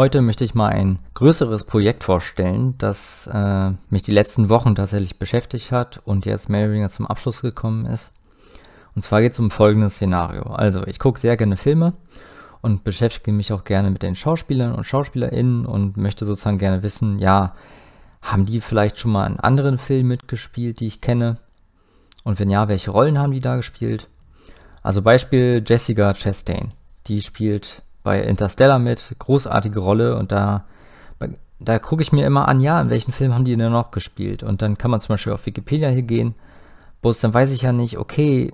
Heute möchte ich mal ein größeres Projekt vorstellen, das äh, mich die letzten Wochen tatsächlich beschäftigt hat und jetzt mehr oder weniger zum Abschluss gekommen ist. Und zwar geht es um folgendes Szenario. Also ich gucke sehr gerne Filme und beschäftige mich auch gerne mit den Schauspielern und Schauspielerinnen und möchte sozusagen gerne wissen, ja, haben die vielleicht schon mal in anderen Filmen mitgespielt, die ich kenne? Und wenn ja, welche Rollen haben die da gespielt? Also Beispiel Jessica Chastain. Die spielt bei Interstellar mit, großartige Rolle und da, da gucke ich mir immer an, ja, in welchen Film haben die denn noch gespielt? Und dann kann man zum Beispiel auf Wikipedia hier gehen, bloß dann weiß ich ja nicht, okay,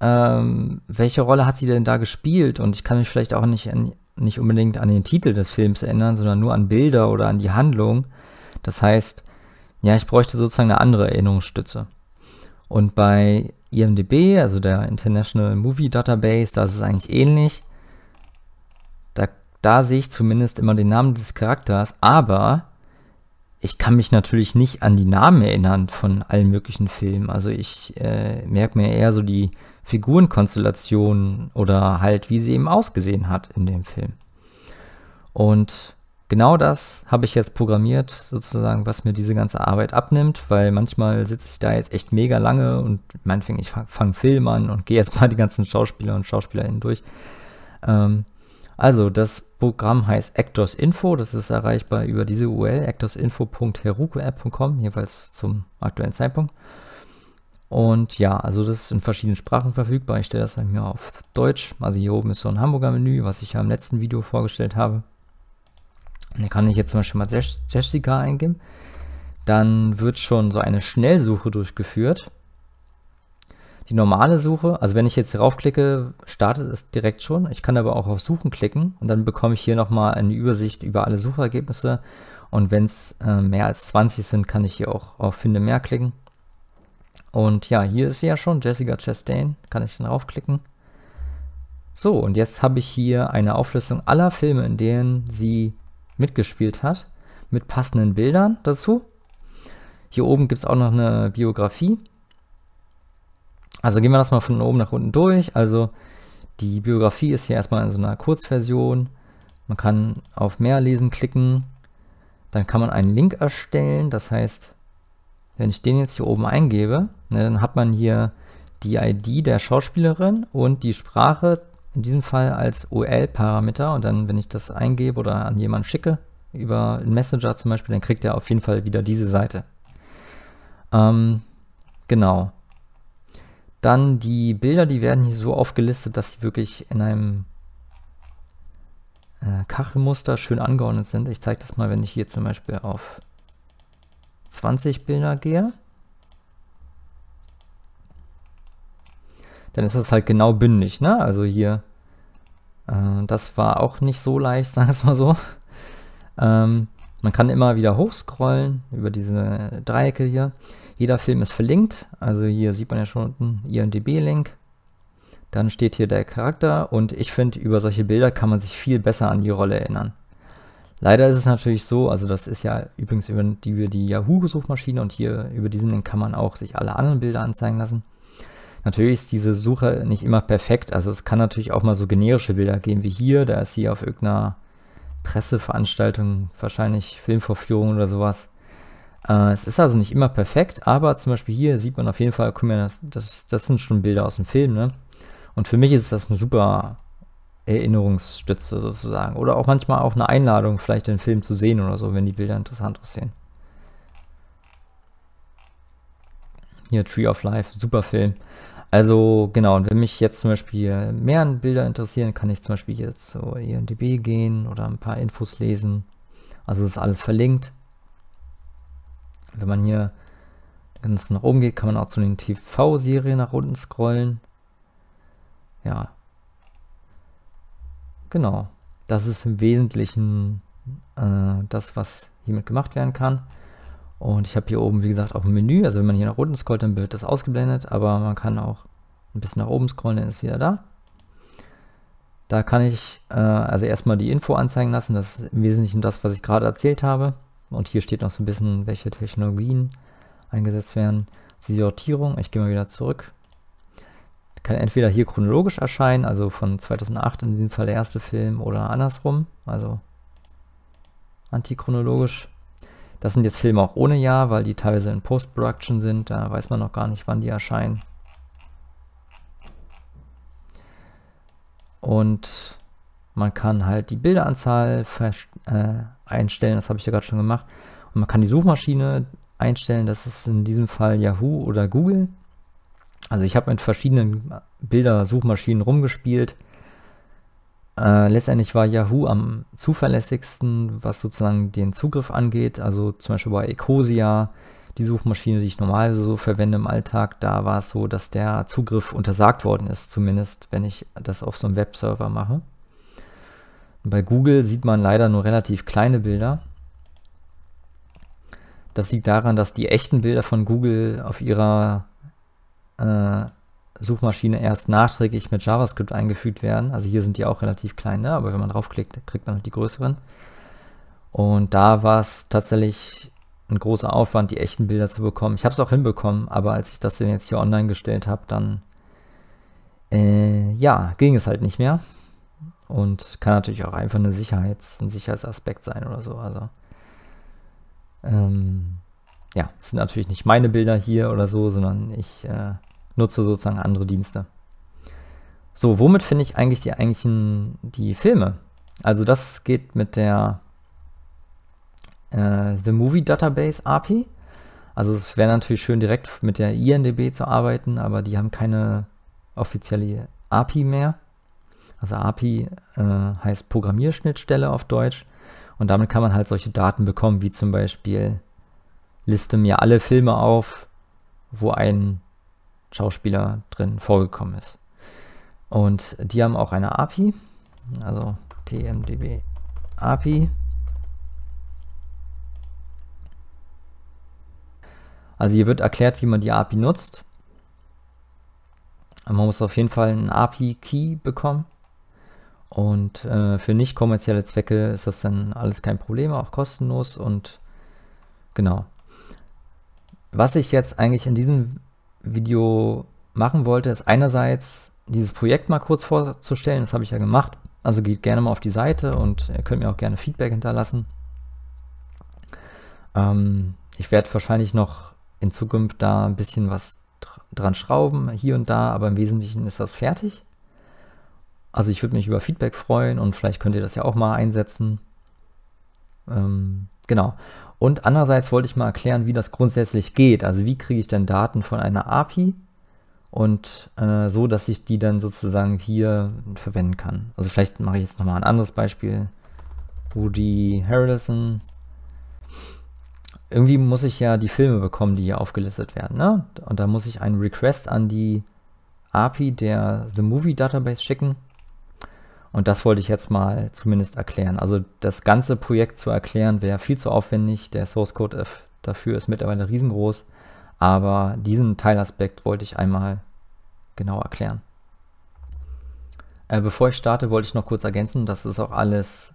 ähm, welche Rolle hat sie denn da gespielt? Und ich kann mich vielleicht auch nicht, nicht unbedingt an den Titel des Films erinnern, sondern nur an Bilder oder an die Handlung. Das heißt, ja, ich bräuchte sozusagen eine andere Erinnerungsstütze. Und bei IMDB, also der International Movie Database, da ist es eigentlich ähnlich. Da, sehe ich zumindest immer den Namen des Charakters, aber ich kann mich natürlich nicht an die Namen erinnern von allen möglichen Filmen. Also ich äh, merke mir eher so die Figurenkonstellationen oder halt, wie sie eben ausgesehen hat in dem Film. Und genau das habe ich jetzt programmiert, sozusagen, was mir diese ganze Arbeit abnimmt, weil manchmal sitze ich da jetzt echt mega lange und meinetwegen, ich fange fang Film an und gehe erstmal die ganzen Schauspieler und Schauspielerinnen durch. Ähm, also, das Programm heißt Actors Info, das ist erreichbar über diese URL, actorsinfo.heruko-app.com, jeweils zum aktuellen Zeitpunkt. Und ja, also das ist in verschiedenen Sprachen verfügbar. Ich stelle das mir auf Deutsch. Also hier oben ist so ein Hamburger Menü, was ich ja im letzten Video vorgestellt habe. Und hier kann ich jetzt zum Beispiel mal Jessica eingeben. Dann wird schon so eine Schnellsuche durchgeführt. Die normale Suche, also wenn ich jetzt raufklicke, startet es direkt schon. Ich kann aber auch auf Suchen klicken und dann bekomme ich hier nochmal eine Übersicht über alle Suchergebnisse. Und wenn es äh, mehr als 20 sind, kann ich hier auch auf Finde mehr klicken. Und ja, hier ist sie ja schon, Jessica Chastain. Kann ich dann raufklicken. So, und jetzt habe ich hier eine Auflistung aller Filme, in denen sie mitgespielt hat, mit passenden Bildern dazu. Hier oben gibt es auch noch eine Biografie. Also gehen wir das mal von oben nach unten durch. Also die Biografie ist hier erstmal in so einer Kurzversion. Man kann auf mehr lesen klicken. Dann kann man einen Link erstellen. Das heißt, wenn ich den jetzt hier oben eingebe, ne, dann hat man hier die ID der Schauspielerin und die Sprache, in diesem Fall als URL-Parameter. Und dann, wenn ich das eingebe oder an jemanden schicke, über einen Messenger zum Beispiel, dann kriegt er auf jeden Fall wieder diese Seite. Ähm, genau. Dann die Bilder, die werden hier so aufgelistet, dass sie wirklich in einem äh, Kachelmuster schön angeordnet sind. Ich zeige das mal, wenn ich hier zum Beispiel auf 20 Bilder gehe. Dann ist das halt genau bündig, ne? Also hier, äh, das war auch nicht so leicht, sagen wir es mal so. Ähm, man kann immer wieder hochscrollen über diese Dreiecke hier. Jeder Film ist verlinkt, also hier sieht man ja schon unten IMDB-Link. Dann steht hier der Charakter und ich finde, über solche Bilder kann man sich viel besser an die Rolle erinnern. Leider ist es natürlich so, also das ist ja übrigens über die, über die Yahoo-Suchmaschine und hier über diesen Link kann man auch sich alle anderen Bilder anzeigen lassen. Natürlich ist diese Suche nicht immer perfekt, also es kann natürlich auch mal so generische Bilder geben wie hier, da ist sie auf irgendeiner Presseveranstaltung, wahrscheinlich Filmvorführung oder sowas. Äh, es ist also nicht immer perfekt, aber zum Beispiel hier sieht man auf jeden Fall, guck mal, das, das, das sind schon Bilder aus dem Film, ne? Und für mich ist das eine super Erinnerungsstütze sozusagen. Oder auch manchmal auch eine Einladung, vielleicht den Film zu sehen oder so, wenn die Bilder interessant aussehen. Hier Tree of Life, super Film. Also genau, und wenn mich jetzt zum Beispiel mehr an Bilder interessieren, kann ich zum Beispiel jetzt zu IMDb gehen oder ein paar Infos lesen. Also ist alles verlinkt. Wenn man hier ganz nach oben geht, kann man auch zu den TV-Serien nach unten scrollen. Ja. Genau. Das ist im Wesentlichen äh, das, was hiermit gemacht werden kann. Und ich habe hier oben, wie gesagt, auch ein Menü. Also wenn man hier nach unten scrollt, dann wird das ausgeblendet. Aber man kann auch ein bisschen nach oben scrollen, dann ist es wieder da. Da kann ich äh, also erstmal die Info anzeigen lassen. Das ist im Wesentlichen das, was ich gerade erzählt habe. Und hier steht noch so ein bisschen, welche Technologien eingesetzt werden. Die Sortierung, ich gehe mal wieder zurück. Kann entweder hier chronologisch erscheinen, also von 2008 in diesem Fall der erste Film, oder andersrum. Also antichronologisch. Das sind jetzt Filme auch ohne Jahr, weil die teilweise in Post-Production sind. Da weiß man noch gar nicht, wann die erscheinen. Und man kann halt die Bilderanzahl äh, einstellen, das habe ich ja gerade schon gemacht. Und man kann die Suchmaschine einstellen, das ist in diesem Fall Yahoo oder Google. Also ich habe mit verschiedenen Bildersuchmaschinen rumgespielt. Äh, letztendlich war Yahoo am zuverlässigsten, was sozusagen den Zugriff angeht. Also zum Beispiel bei Ecosia, die Suchmaschine, die ich normalerweise so verwende im Alltag, da war es so, dass der Zugriff untersagt worden ist, zumindest wenn ich das auf so einem Webserver mache. Bei Google sieht man leider nur relativ kleine Bilder. Das liegt daran, dass die echten Bilder von Google auf ihrer äh, Suchmaschine erst nachträglich mit JavaScript eingefügt werden. Also hier sind die auch relativ klein, ne? aber wenn man draufklickt, kriegt man halt die größeren. Und da war es tatsächlich ein großer Aufwand, die echten Bilder zu bekommen. Ich habe es auch hinbekommen, aber als ich das denn jetzt hier online gestellt habe, dann äh, ja, ging es halt nicht mehr. Und kann natürlich auch einfach eine Sicherheits-, ein Sicherheitsaspekt sein oder so. Also ähm, ja, es sind natürlich nicht meine Bilder hier oder so, sondern ich äh, nutze sozusagen andere Dienste. So, womit finde ich eigentlich die eigentlichen die Filme? Also das geht mit der äh, The Movie Database API. Also es wäre natürlich schön direkt mit der INDB zu arbeiten, aber die haben keine offizielle API mehr. Also API äh, heißt Programmierschnittstelle auf Deutsch. Und damit kann man halt solche Daten bekommen, wie zum Beispiel liste mir alle Filme auf, wo ein Schauspieler drin vorgekommen ist. Und die haben auch eine API, also TMDB API. Also hier wird erklärt, wie man die API nutzt. Man muss auf jeden Fall einen API-Key bekommen. Und äh, für nicht kommerzielle Zwecke ist das dann alles kein Problem, auch kostenlos. Und genau. Was ich jetzt eigentlich in diesem Video machen wollte, ist einerseits dieses Projekt mal kurz vorzustellen. Das habe ich ja gemacht. Also geht gerne mal auf die Seite und ihr könnt mir auch gerne Feedback hinterlassen. Ähm, ich werde wahrscheinlich noch in Zukunft da ein bisschen was dran schrauben, hier und da, aber im Wesentlichen ist das fertig. Also ich würde mich über Feedback freuen und vielleicht könnt ihr das ja auch mal einsetzen. Ähm, genau. Und andererseits wollte ich mal erklären, wie das grundsätzlich geht. Also wie kriege ich denn Daten von einer API und äh, so, dass ich die dann sozusagen hier verwenden kann. Also vielleicht mache ich jetzt nochmal ein anderes Beispiel. Woody Harrelson. Irgendwie muss ich ja die Filme bekommen, die hier aufgelistet werden. Ne? Und da muss ich einen Request an die API der The Movie Database schicken. Und das wollte ich jetzt mal zumindest erklären. Also das ganze Projekt zu erklären wäre viel zu aufwendig. Der Source Code dafür ist mittlerweile riesengroß. Aber diesen Teilaspekt wollte ich einmal genau erklären. Äh, bevor ich starte, wollte ich noch kurz ergänzen, das ist auch alles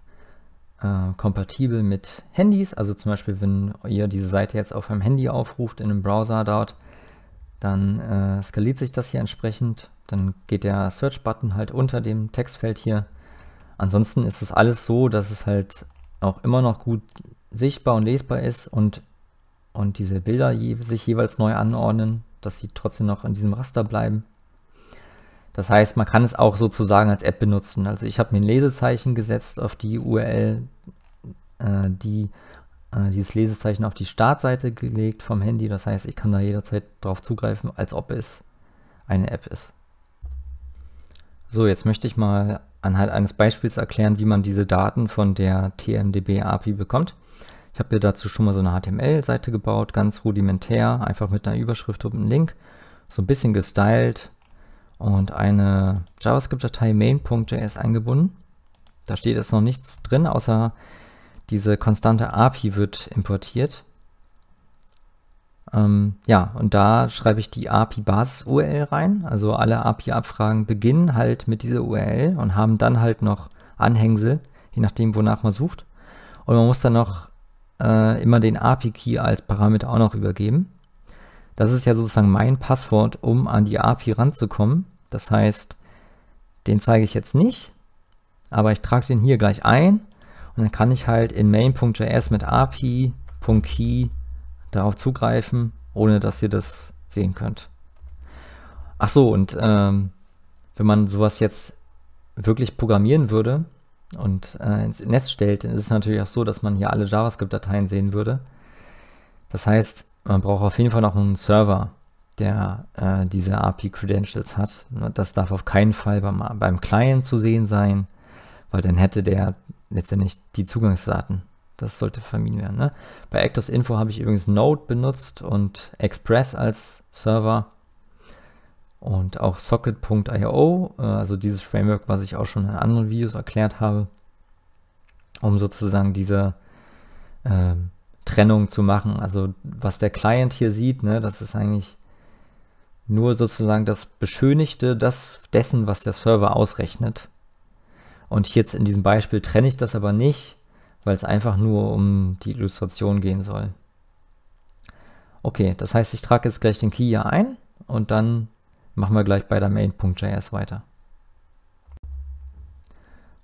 äh, kompatibel mit Handys. Also zum Beispiel, wenn ihr diese Seite jetzt auf einem Handy aufruft, in einem Browser dort, dann äh, skaliert sich das hier entsprechend. Dann geht der Search-Button halt unter dem Textfeld hier. Ansonsten ist es alles so, dass es halt auch immer noch gut sichtbar und lesbar ist und, und diese Bilder je, sich jeweils neu anordnen, dass sie trotzdem noch in diesem Raster bleiben. Das heißt, man kann es auch sozusagen als App benutzen. Also ich habe mir ein Lesezeichen gesetzt auf die URL, äh, die äh, dieses Lesezeichen auf die Startseite gelegt vom Handy. Das heißt, ich kann da jederzeit drauf zugreifen, als ob es eine App ist. So, jetzt möchte ich mal anhand eines Beispiels erklären, wie man diese Daten von der TMDB API bekommt. Ich habe hier dazu schon mal so eine HTML-Seite gebaut, ganz rudimentär, einfach mit einer Überschrift und einem Link, so ein bisschen gestylt und eine JavaScript-Datei main.js eingebunden. Da steht jetzt noch nichts drin, außer diese konstante API wird importiert. Ähm, ja, und da schreibe ich die API-Basis-URL rein. Also alle API-Abfragen beginnen halt mit dieser URL und haben dann halt noch Anhängsel, je nachdem, wonach man sucht. Und man muss dann noch äh, immer den API-Key als Parameter auch noch übergeben. Das ist ja sozusagen mein Passwort, um an die API ranzukommen. Das heißt, den zeige ich jetzt nicht, aber ich trage den hier gleich ein Und dann kann ich halt in main.js mit API.key darauf zugreifen, ohne dass ihr das sehen könnt. Ach so, und ähm, wenn man sowas jetzt wirklich programmieren würde und äh, ins Netz stellt, dann ist es natürlich auch so, dass man hier alle JavaScript-Dateien sehen würde. Das heißt, man braucht auf jeden Fall noch einen Server, der äh, diese API-Credentials hat. Das darf auf keinen Fall beim, beim Client zu sehen sein, weil dann hätte der letztendlich die Zugangsdaten. Das sollte vermieden werden. Ne? Bei Actors Info habe ich übrigens Node benutzt und Express als Server und auch Socket.io, äh, also dieses Framework, was ich auch schon in anderen Videos erklärt habe, um sozusagen diese äh, Trennung zu machen. Also was der Client hier sieht, ne, das ist eigentlich nur sozusagen das Beschönigte das, dessen, was der Server ausrechnet. Und jetzt in diesem Beispiel trenne ich das aber nicht, weil es einfach nur um die Illustration gehen soll. Okay, das heißt, ich trage jetzt gleich den Key hier ein und dann machen wir gleich bei der main.js weiter.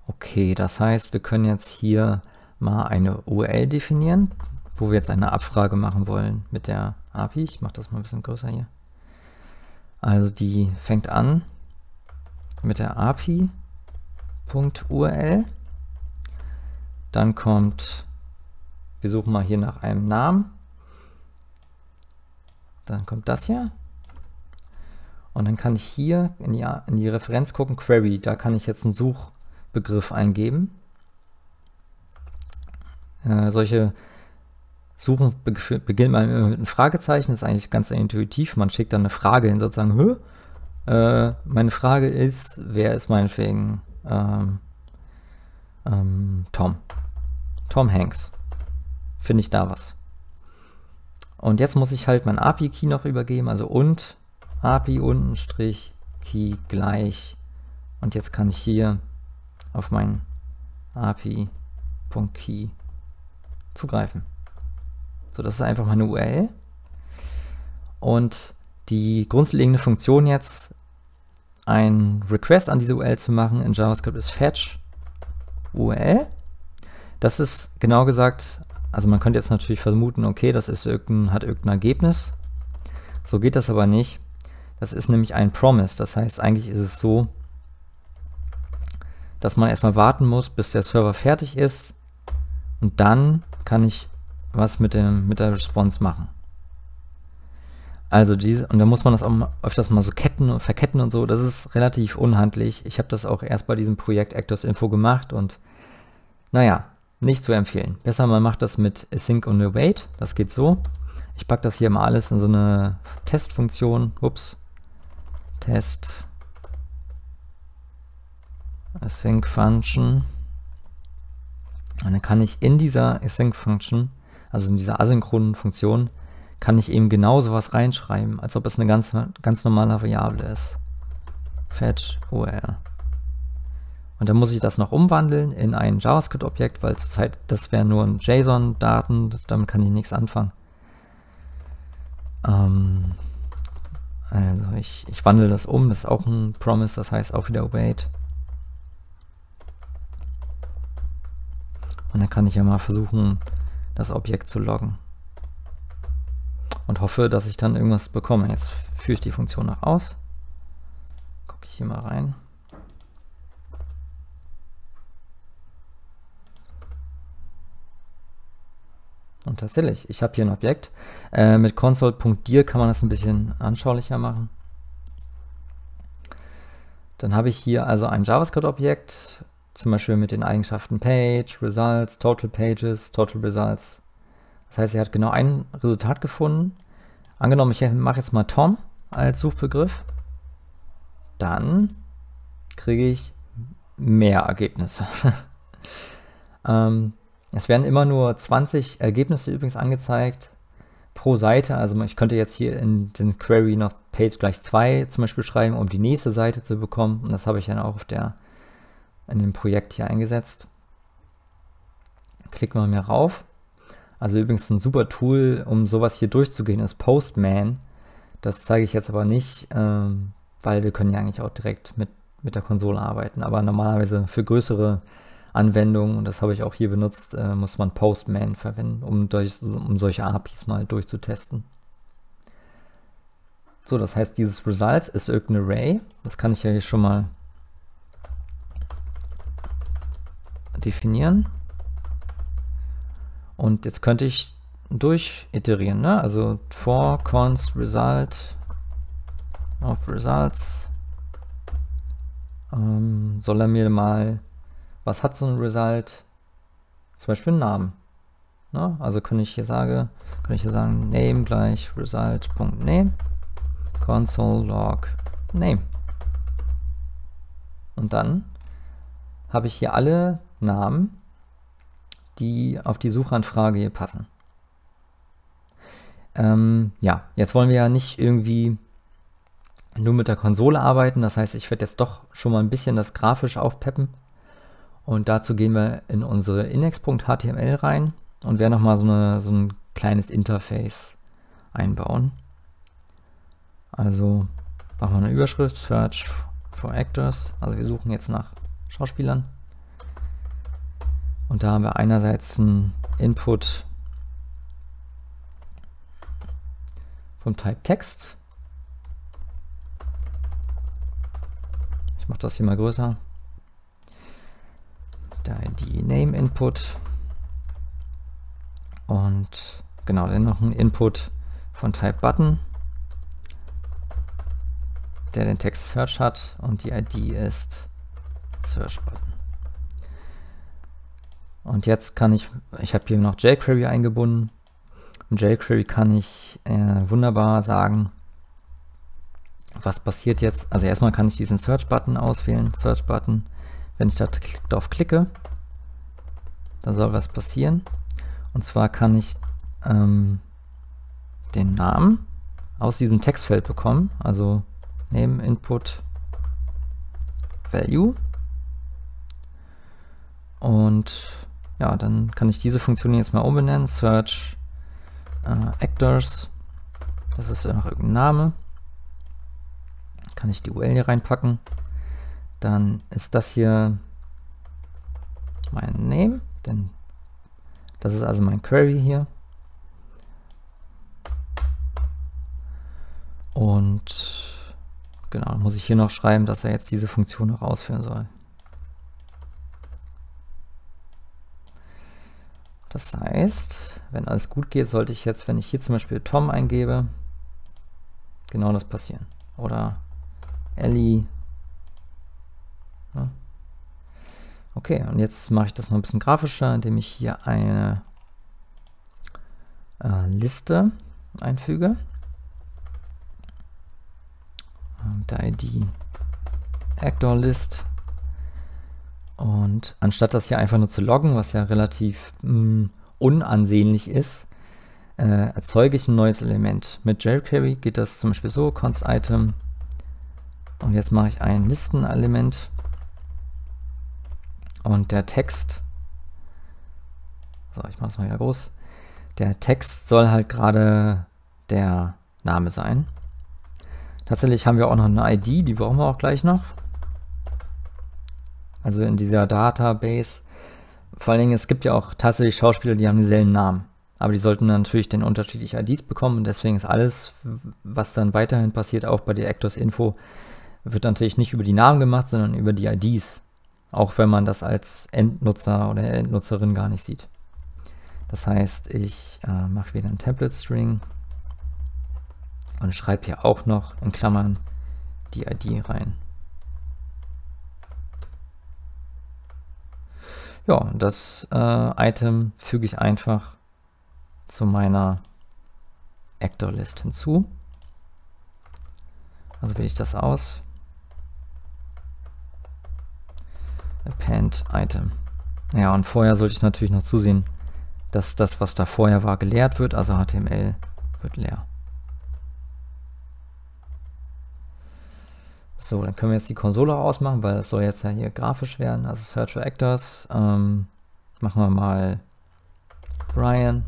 Okay, das heißt, wir können jetzt hier mal eine URL definieren, wo wir jetzt eine Abfrage machen wollen mit der API. Ich mache das mal ein bisschen größer hier. Also die fängt an mit der API.url. Dann kommt, wir suchen mal hier nach einem Namen. Dann kommt das hier. Und dann kann ich hier in die, in die Referenz gucken, Query. Da kann ich jetzt einen Suchbegriff eingeben. Äh, solche Suchen beginnt man immer mit einem Fragezeichen, das ist eigentlich ganz intuitiv. Man schickt dann eine Frage hin, sozusagen, Hö? Äh, meine Frage ist, wer ist meinetwegen ähm, ähm, Tom? Tom Hanks. Finde ich da was? Und jetzt muss ich halt mein API-Key noch übergeben, also und API unten Strich Key gleich. Und jetzt kann ich hier auf meinen API.key zugreifen. So, das ist einfach meine URL. Und die grundlegende Funktion jetzt, ein Request an diese URL zu machen in JavaScript ist fetch URL. Das ist genau gesagt, also man könnte jetzt natürlich vermuten, okay, das ist irgendein, hat irgendein Ergebnis. So geht das aber nicht. Das ist nämlich ein Promise. Das heißt, eigentlich ist es so, dass man erstmal warten muss, bis der Server fertig ist. Und dann kann ich was mit, dem, mit der Response machen. Also diese, und da muss man das auch öfters mal so ketten und verketten und so. Das ist relativ unhandlich. Ich habe das auch erst bei diesem Projekt Actors Info gemacht und naja, nicht zu empfehlen. Besser man macht das mit Async und Await. Das geht so. Ich packe das hier mal alles in so eine Testfunktion. Ups. Test. Async Function. Und dann kann ich in dieser Async Function also in dieser asynchronen Funktion, kann ich eben genauso was reinschreiben, als ob es eine ganz, ganz normale Variable ist. Fetch URL. Und dann muss ich das noch umwandeln in ein JavaScript-Objekt, weil zurzeit das wäre nur ein JSON-Daten, damit kann ich nichts anfangen. Ähm, also ich, ich wandle das um, das ist auch ein Promise, das heißt auch wieder Await. Und dann kann ich ja mal versuchen, das Objekt zu loggen. Und hoffe, dass ich dann irgendwas bekomme. Jetzt führe ich die Funktion noch aus. Gucke ich hier mal rein. Und tatsächlich, ich habe hier ein Objekt. Äh, mit console.dir kann man das ein bisschen anschaulicher machen. Dann habe ich hier also ein JavaScript-Objekt zum Beispiel mit den Eigenschaften Page, Results, Total Pages, Total Results. Das heißt, er hat genau ein Resultat gefunden. Angenommen, ich mache jetzt mal Tom als Suchbegriff. Dann kriege ich mehr Ergebnisse. ähm, es werden immer nur 20 Ergebnisse übrigens angezeigt pro Seite. Also ich könnte jetzt hier in den Query noch Page gleich 2 zum Beispiel schreiben, um die nächste Seite zu bekommen. Und das habe ich dann auch auf der in dem Projekt hier eingesetzt. Klicken wir mal rauf. Also übrigens ein super Tool, um sowas hier durchzugehen, ist Postman. Das zeige ich jetzt aber nicht, ähm, weil wir können ja eigentlich auch direkt mit, mit der Konsole arbeiten. Aber normalerweise für größere Anwendungen, und das habe ich auch hier benutzt, äh, muss man Postman verwenden, um, durch, um solche APIs mal durchzutesten. So, das heißt, dieses Results ist irgendein Array. Das kann ich ja hier schon mal definieren. Und jetzt könnte ich durchiterieren, ne? Also for const result auf results ähm, soll er mir mal, was hat so ein Result? Zum Beispiel einen Namen. Ne? Also kann ich hier sagen, kann ich hier sagen, name gleich result.name console log name. Und dann habe ich hier alle Namen, die auf die Suchanfrage hier passen. Ähm, ja, jetzt wollen wir ja nicht irgendwie nur mit der Konsole arbeiten. Das heißt, ich werde jetzt doch schon mal ein bisschen das grafisch aufpeppen. Und dazu gehen wir in unsere index.html rein und werden nochmal so, so ein kleines Interface einbauen. Also machen wir eine Überschrift, Search for Actors. Also wir suchen jetzt nach Schauspielern. Und da haben wir einerseits einen Input vom Type Text. Ich mache das hier mal größer. Da die Name Input und genau, dann noch ein Input von Type Button, der den Text Search hat und die ID ist Search Button. Und jetzt kann ich, ich habe hier noch jQuery eingebunden. Mit jQuery kann ich äh, wunderbar sagen, was passiert jetzt. Also erstmal kann ich diesen Search-Button auswählen. Search-Button. Wenn ich da drauf klicke, dann soll was passieren. Und zwar kann ich ähm, den Namen aus diesem Textfeld bekommen. Also Name Input Value. Und ja, dann kann ich diese Funktion jetzt mal umbenennen. Search äh, Actors. Das ist ja noch irgendein Name. Kann ich die URL hier reinpacken. Dann ist das hier mein Name, denn das ist also mein Query hier. Und genau, muss ich hier noch schreiben, dass er jetzt diese Funktion noch ausführen soll. Das heißt, wenn alles gut geht, sollte ich jetzt, wenn ich hier zum Beispiel Tom eingebe, genau das passieren. Oder Ellie. Okay, und jetzt mache ich das noch ein bisschen grafischer, indem ich hier eine äh, Liste einfüge. Und der ID Actor List und anstatt das hier einfach nur zu loggen, was ja relativ mh, mm, unansehnlich ist, äh, erzeuge ich ein neues Element. Mit jQuery geht das zum Beispiel so, const item und jetzt mache ich ein Listenelement und der Text, so ich mache das mal wieder groß, der Text soll halt gerade der Name sein. Tatsächlich haben wir auch noch eine ID, die brauchen wir auch gleich noch also in dieser Database. Vor allen Dingen, es gibt ja auch tatsächlich Schauspieler, die haben dieselben Namen. Aber die sollten natürlich dann unterschiedliche IDs bekommen und deswegen ist alles, was dann weiterhin passiert, auch bei der Actors Info, wird natürlich nicht über die Namen gemacht, sondern über die IDs. Auch wenn man das als Endnutzer oder Endnutzerin gar nicht sieht. Das heißt, ich äh, mache wieder ein Template String und schreibe hier auch noch in Klammern die ID rein. Ja, das äh, Item füge ich einfach zu meiner Actor List hinzu. Also wähle ich das aus. Append Item. Ja, und vorher sollte ich natürlich noch zusehen, dass das, was da vorher war, geleert wird. Also HTML wird leer. So, dann können wir jetzt die Konsole ausmachen, weil das soll jetzt ja hier grafisch werden. Also Search for Actors. Ähm, machen wir mal Brian.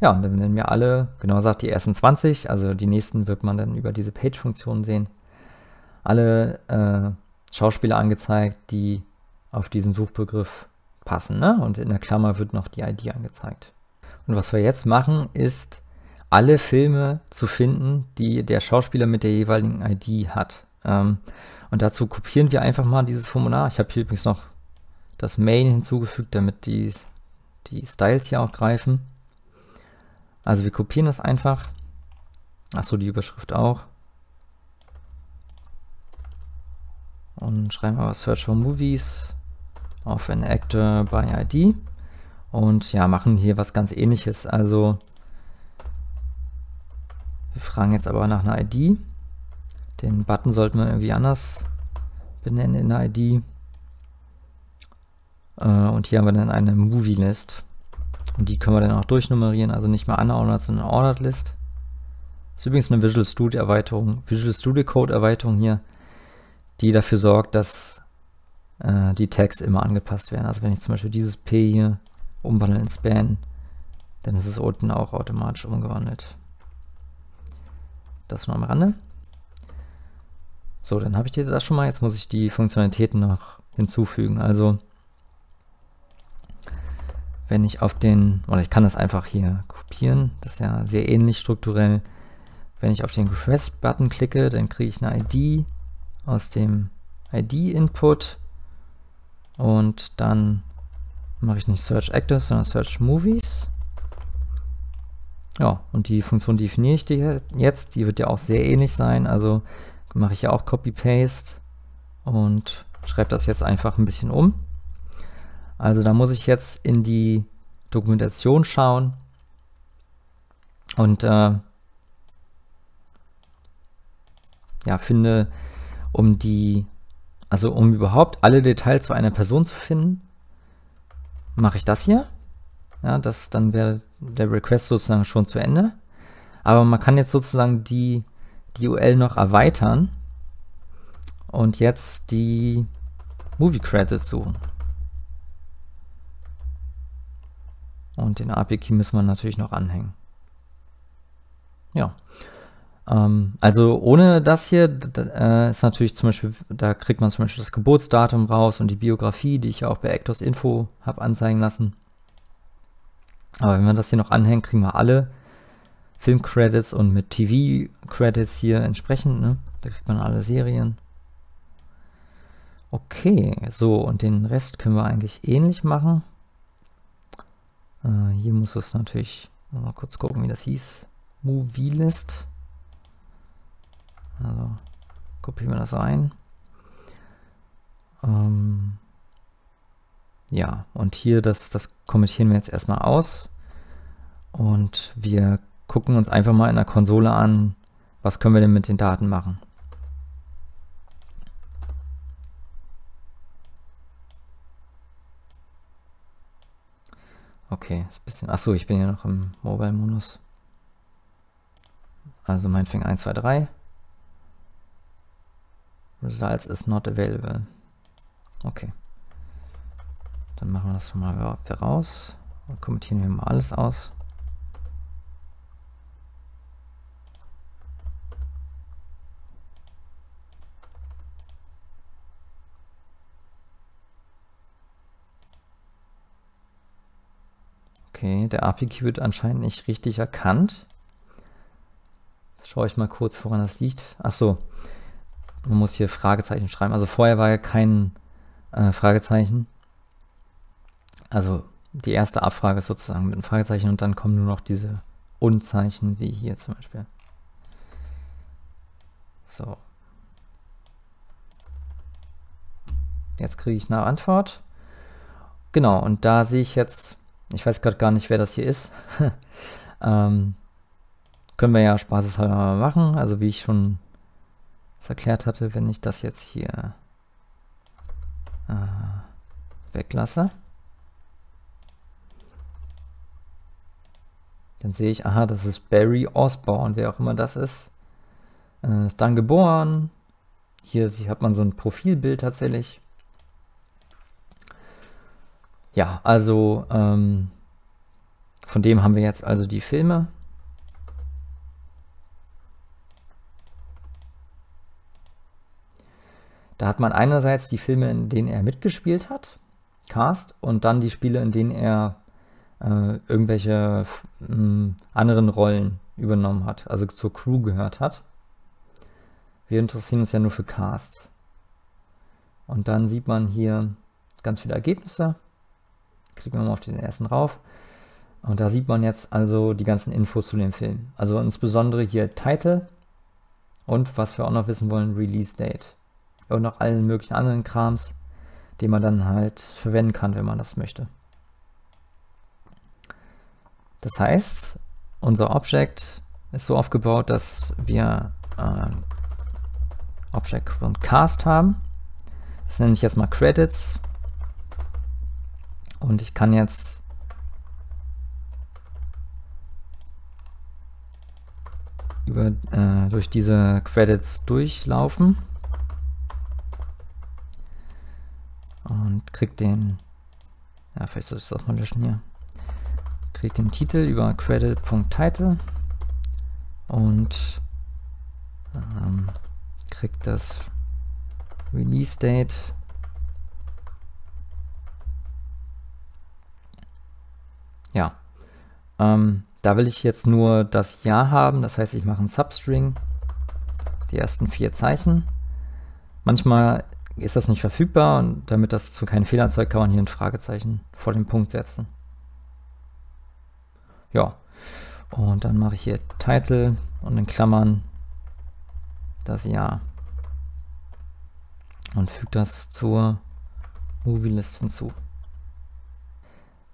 Ja, und dann nennen wir alle, genau gesagt, die ersten 20. Also die nächsten wird man dann über diese Page-Funktion sehen. Alle äh, Schauspieler angezeigt, die auf diesen Suchbegriff passen. Ne? Und in der Klammer wird noch die ID angezeigt. Und was wir jetzt machen, ist alle Filme zu finden, die der Schauspieler mit der jeweiligen ID hat. Ähm, und dazu kopieren wir einfach mal dieses Formular. Ich habe hier übrigens noch das Main hinzugefügt, damit die, die Styles hier auch greifen. Also wir kopieren das einfach. Achso, die Überschrift auch. Und schreiben wir Search for Movies auf an Actor by ID. Und ja, machen hier was ganz ähnliches. Also wir fragen jetzt aber nach einer ID. Den Button sollten wir irgendwie anders benennen in der ID. Äh, und hier haben wir dann eine Movie List. Und die können wir dann auch durchnummerieren, also nicht mehr unordered, sondern ordered List. Das ist übrigens eine Visual Studio Erweiterung, Visual Studio Code Erweiterung hier, die dafür sorgt, dass äh, die Tags immer angepasst werden. Also wenn ich zum Beispiel dieses P hier umwandle in Span, dann ist es unten auch automatisch umgewandelt. Das nur am Rande. So, dann habe ich dir das schon mal. Jetzt muss ich die Funktionalitäten noch hinzufügen. Also, wenn ich auf den, oder ich kann das einfach hier kopieren, das ist ja sehr ähnlich strukturell. Wenn ich auf den Request-Button klicke, dann kriege ich eine ID aus dem ID-Input und dann mache ich nicht Search Actors, sondern Search Movies. Ja, und die Funktion definiere ich dir jetzt. Die wird ja auch sehr ähnlich sein. Also mache ich ja auch Copy-Paste und schreibe das jetzt einfach ein bisschen um. Also da muss ich jetzt in die Dokumentation schauen und äh, ja, finde, um die, also um überhaupt alle Details zu einer Person zu finden, mache ich das hier. Ja, das, dann wäre der Request sozusagen schon zu Ende. Aber man kann jetzt sozusagen die, die UL noch erweitern und jetzt die Movie Credits suchen. Und den API-Key müssen wir natürlich noch anhängen. Ja. Ähm, also ohne das hier äh, ist natürlich zum Beispiel, da kriegt man zum Beispiel das Geburtsdatum raus und die Biografie, die ich auch bei Actors Info habe anzeigen lassen. Aber wenn man das hier noch anhängt, kriegen wir alle Film-Credits und mit TV-Credits hier entsprechend. Ne? Da kriegt man alle Serien. Okay, so und den Rest können wir eigentlich ähnlich machen. Äh, hier muss es natürlich mal kurz gucken, wie das hieß. Movie List. Also kopieren wir das rein. Ähm, ja, und hier, das, das kommentieren wir jetzt erstmal aus. Und wir gucken uns einfach mal in der Konsole an, was können wir denn mit den Daten machen. Okay, ist ein bisschen. Achso, ich bin ja noch im Mobile-Modus. Also mein Fing 1, 2, 3. Results is not available. Okay. Dann machen wir das mal raus. Und kommentieren wir mal alles aus. Okay, der API-Key wird anscheinend nicht richtig erkannt. Schaue ich mal kurz, woran das liegt. Achso, man muss hier Fragezeichen schreiben. Also vorher war ja kein äh, Fragezeichen. Also die erste Abfrage ist sozusagen mit einem Fragezeichen und dann kommen nur noch diese Unzeichen, wie hier zum Beispiel. So. Jetzt kriege ich eine Antwort. Genau, und da sehe ich jetzt, ich weiß gerade gar nicht, wer das hier ist. ähm, können wir ja spaßeshalber machen. Also wie ich schon erklärt hatte, wenn ich das jetzt hier äh, weglasse, dann sehe ich, aha, das ist Barry Osborne, wer auch immer das ist. Äh, ist dann geboren. Hier hat man so ein Profilbild tatsächlich. Ja, also ähm, von dem haben wir jetzt also die Filme. Da hat man einerseits die Filme, in denen er mitgespielt hat, Cast, und dann die Spiele, in denen er äh, irgendwelche äh, anderen Rollen übernommen hat, also zur Crew gehört hat. Wir interessieren uns ja nur für Cast. Und dann sieht man hier ganz viele Ergebnisse. Klicken wir mal auf den ersten rauf. Und da sieht man jetzt also die ganzen Infos zu dem Film. Also insbesondere hier Title und was wir auch noch wissen wollen, Release Date. Und noch allen möglichen anderen Krams, den man dann halt verwenden kann, wenn man das möchte. Das heißt, unser Object ist so aufgebaut, dass wir äh, Object von Cast haben. Das nenne ich jetzt mal Credits. Und ich kann jetzt über, äh, durch diese Credits durchlaufen und krieg den, ja, vielleicht soll ich das auch mal löschen hier, krieg den Titel über credit.title und ähm, krieg das Release Date ja ähm, da will ich jetzt nur das Jahr haben, das heißt, ich mache einen Substring, die ersten vier Zeichen. Manchmal ist das nicht verfügbar und damit das zu keinen Fehlern erzeugt, kann man hier ein Fragezeichen vor den Punkt setzen. Ja, und dann mache ich hier Title und in Klammern das Jahr und füge das zur Movie List hinzu.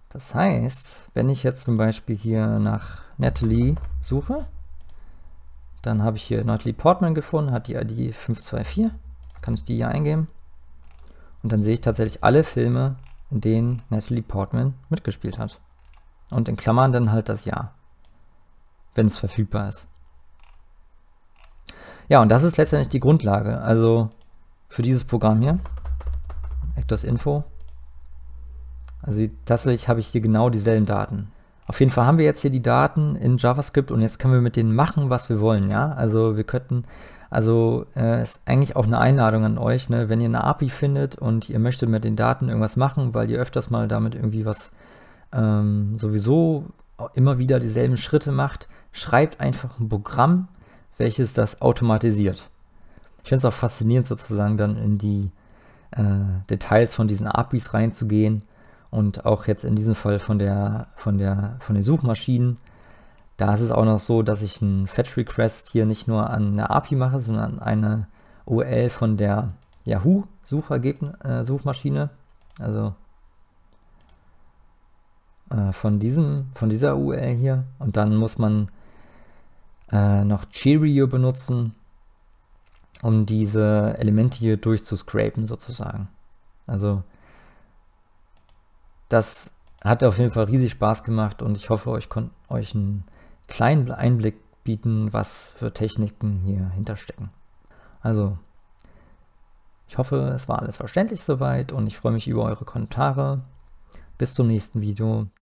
Das heißt, wenn ich jetzt zum Beispiel hier nach Natalie suche, dann habe ich hier Natalie Portman gefunden, hat die ID 524, kann ich die hier eingeben und dann sehe ich tatsächlich alle Filme, in denen Natalie Portman mitgespielt hat. Und in Klammern dann halt das Jahr, wenn es verfügbar ist. Ja, und das ist letztendlich die Grundlage, also für dieses Programm hier, Actors Info, also tatsächlich habe ich hier genau dieselben Daten. Auf jeden Fall haben wir jetzt hier die Daten in JavaScript und jetzt können wir mit denen machen, was wir wollen, ja. Also wir könnten, also äh, ist eigentlich auch eine Einladung an euch, ne? wenn ihr eine API findet und ihr möchtet mit den Daten irgendwas machen, weil ihr öfters mal damit irgendwie was ähm, sowieso immer wieder dieselben Schritte macht, schreibt einfach ein Programm, welches das automatisiert. Ich finde es auch faszinierend sozusagen dann in die äh, Details von diesen APIs reinzugehen und auch jetzt in diesem Fall von der, von der, von den Suchmaschinen. Da ist es auch noch so, dass ich einen Fetch Request hier nicht nur an eine API mache, sondern an eine URL von der Yahoo äh, Suchmaschine. Also äh, von diesem, von dieser URL hier. Und dann muss man äh, noch Cheerio benutzen, um diese Elemente hier durchzuscrapen sozusagen. Also das hat auf jeden Fall riesig Spaß gemacht und ich hoffe, ich konnte euch einen kleinen Einblick bieten, was für Techniken hier hinterstecken. Also, ich hoffe, es war alles verständlich soweit und ich freue mich über eure Kommentare. Bis zum nächsten Video.